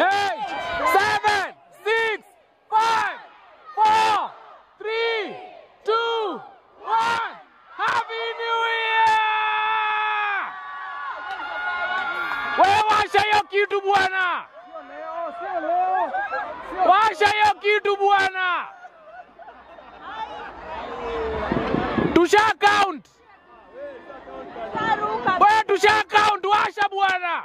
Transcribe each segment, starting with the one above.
eight, seven, six, five, four, three, two, one. Happy New Year! Wewe washa hiyo kitu bwana, washa hiyo kitu bwana. Tusha count. Wewe tusha count, washa bwana.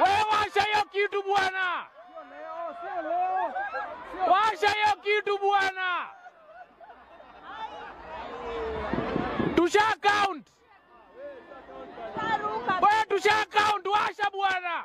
Washa hiyo kitu bwana, washa hiyo kitu bwana. Tusha count wewe, tusha count. Washa bwana.